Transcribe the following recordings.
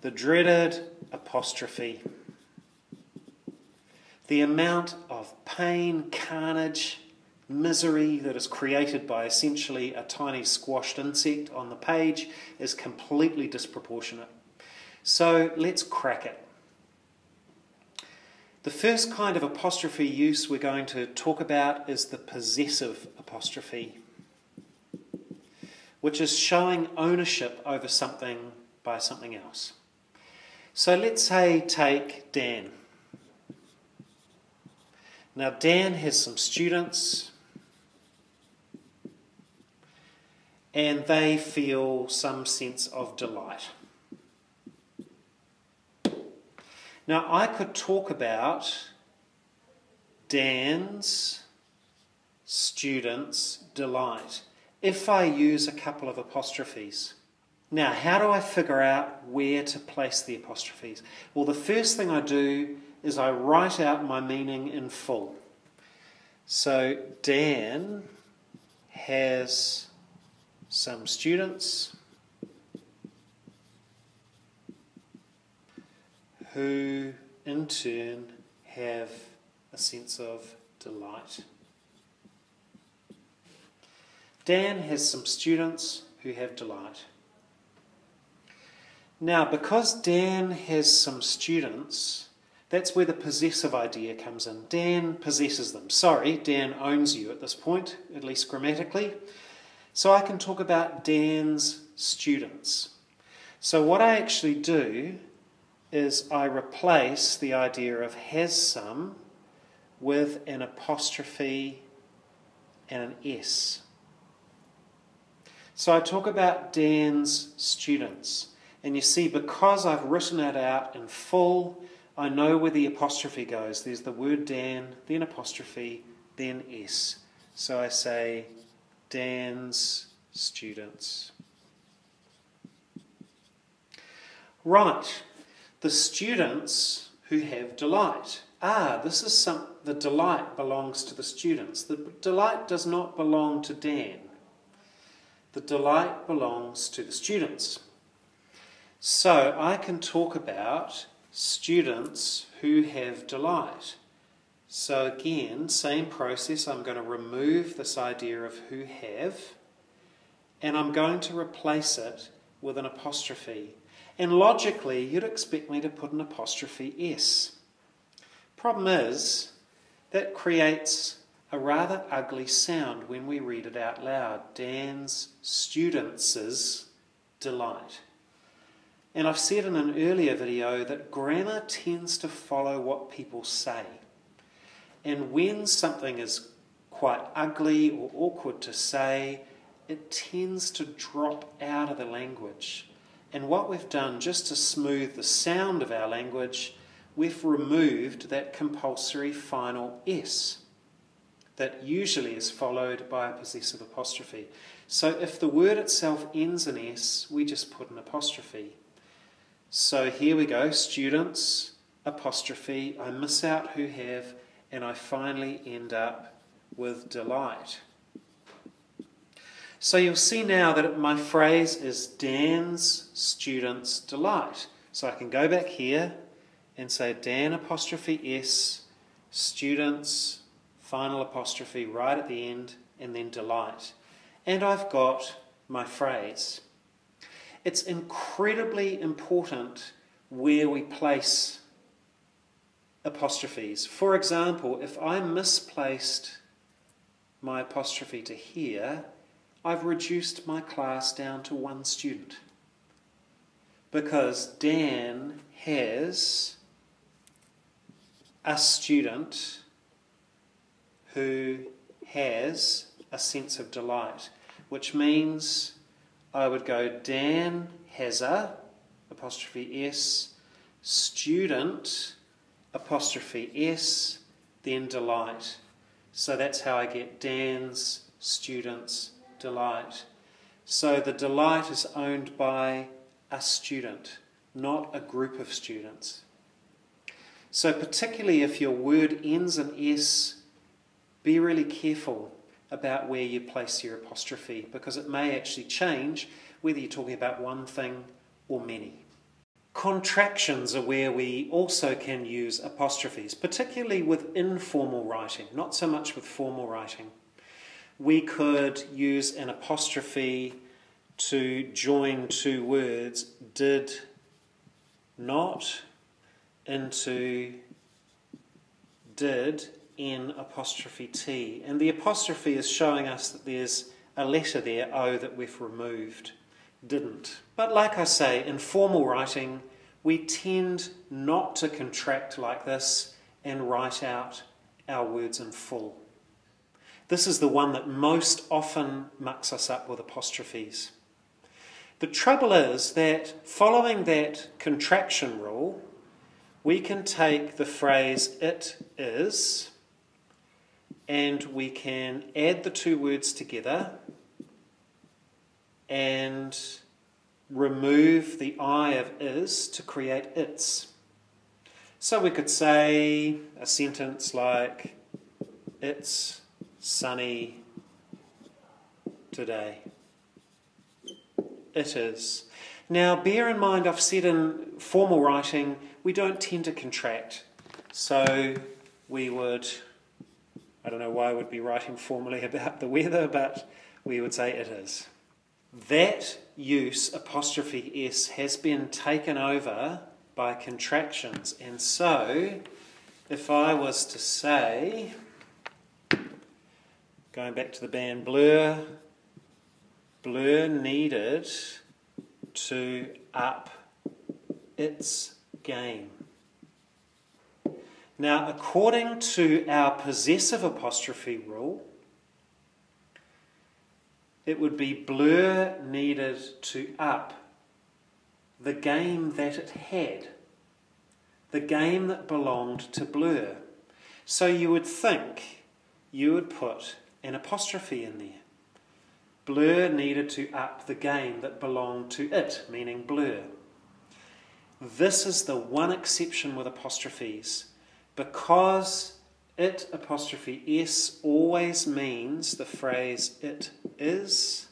The dreaded apostrophe. The amount of pain, carnage, misery that is created by essentially a tiny squashed insect on the page is completely disproportionate. So let's crack it. The first kind of apostrophe use we're going to talk about is the possessive apostrophe, which is showing ownership over something by something else. So let's say take Dan. Now, Dan has some students, and they feel some sense of delight. Now, I could talk about Dan's students' delight if I use a couple of apostrophes. Now, how do I figure out where to place the apostrophes? Well, the first thing I do is I write out my meaning in full. So, Dan has some students who in turn have a sense of delight. Dan has some students who have delight. Now, because Dan has some students, that's where the possessive idea comes in. Dan possesses them. Sorry, Dan owns you at this point, at least grammatically. So I can talk about Dan's students. So what I actually do is I replace the idea of has some with an apostrophe and an S. So I talk about Dan's students. And you see, because I've written it out in full, I know where the apostrophe goes. There's the word Dan, then apostrophe, then S. So I say Dan's students. Right the students who have delight. Ah, this is some the delight belongs to the students. The delight does not belong to Dan. The delight belongs to the students. So I can talk about students who have delight. So again, same process, I'm going to remove this idea of who have and I'm going to replace it with an apostrophe and logically, you'd expect me to put an apostrophe S. Problem is, that creates a rather ugly sound when we read it out loud. Dan's students' delight. And I've said in an earlier video that grammar tends to follow what people say. And when something is quite ugly or awkward to say, it tends to drop out of the language. And what we've done, just to smooth the sound of our language, we've removed that compulsory final S that usually is followed by a possessive apostrophe. So if the word itself ends in S, we just put an apostrophe. So here we go, students, apostrophe, I miss out who have, and I finally end up with delight. So you'll see now that my phrase is Dan's students' delight. So I can go back here and say Dan apostrophe S, students, final apostrophe right at the end, and then delight. And I've got my phrase. It's incredibly important where we place apostrophes. For example, if I misplaced my apostrophe to here, I've reduced my class down to one student because Dan has a student who has a sense of delight, which means I would go Dan has a apostrophe S student apostrophe S then delight. So that's how I get Dan's students delight. So the delight is owned by a student, not a group of students. So, particularly if your word ends in S, be really careful about where you place your apostrophe because it may actually change whether you're talking about one thing or many. Contractions are where we also can use apostrophes, particularly with informal writing, not so much with formal writing. We could use an apostrophe to join two words, did not, into did n apostrophe t. And the apostrophe is showing us that there's a letter there, O, that we've removed. Didn't. But like I say, in formal writing, we tend not to contract like this and write out our words in full. This is the one that most often mucks us up with apostrophes. The trouble is that following that contraction rule, we can take the phrase it is and we can add the two words together and remove the I of is to create its. So we could say a sentence like, It's sunny today. It is. Now, bear in mind, I've said in formal writing, we don't tend to contract. So we would, I don't know why I would be writing formally about the weather, but we would say it is. That use, apostrophe S, has been taken over by contractions. And so, if I was to say, going back to the band Blur, Blur needed to up its game. Now, according to our possessive apostrophe rule, it would be Blur needed to up the game that it had, the game that belonged to Blur. So you would think you would put an apostrophe in there. Blur needed to up the game that belonged to it, meaning Blur. This is the one exception with apostrophes because it apostrophe s always means the phrase it is.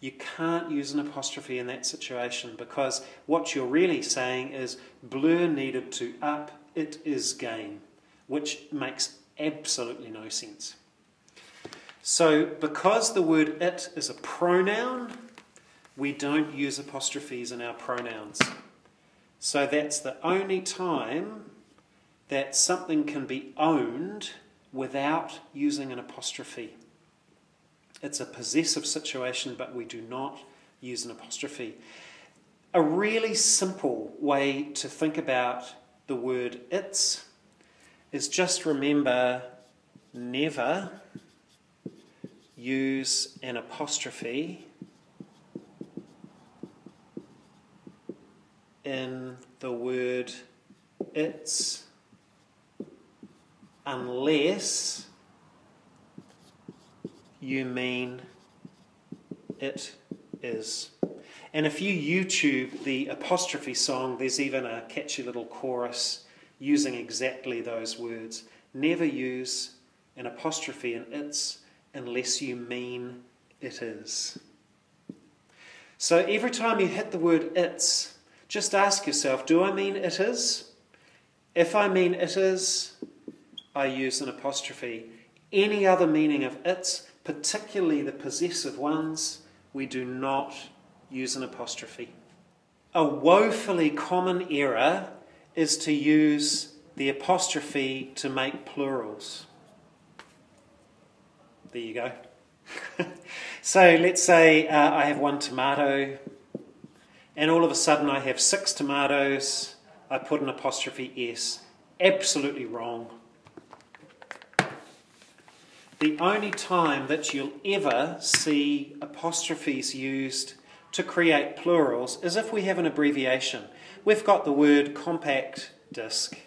You can't use an apostrophe in that situation because what you're really saying is blur needed to up it is game, which makes absolutely no sense. So, because the word it is a pronoun, we don't use apostrophes in our pronouns. So, that's the only time that something can be owned without using an apostrophe. It's a possessive situation, but we do not use an apostrophe. A really simple way to think about the word it's is just remember never use an apostrophe in the word it's unless you mean it is. And if you YouTube the apostrophe song, there's even a catchy little chorus using exactly those words. Never use an apostrophe in its unless you mean it is. So every time you hit the word its, just ask yourself do I mean it is? If I mean it is, I use an apostrophe. Any other meaning of its, particularly the possessive ones, we do not use an apostrophe. A woefully common error is to use the apostrophe to make plurals. There you go. so let's say uh, I have one tomato, and all of a sudden I have six tomatoes. I put an apostrophe S. Absolutely wrong. The only time that you'll ever see apostrophes used to create plurals is if we have an abbreviation. We've got the word compact disc.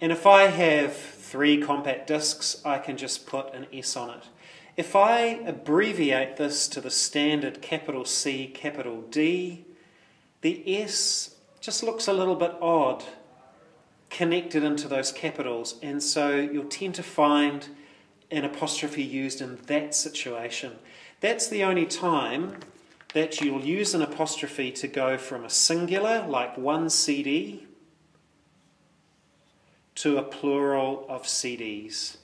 And if I have three compact discs, I can just put an S on it. If I abbreviate this to the standard capital C, capital D, the S just looks a little bit odd connected into those capitals, and so you'll tend to find an apostrophe used in that situation. That's the only time that you'll use an apostrophe to go from a singular, like one CD, to a plural of CDs.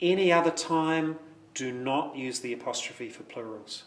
Any other time, do not use the apostrophe for plurals.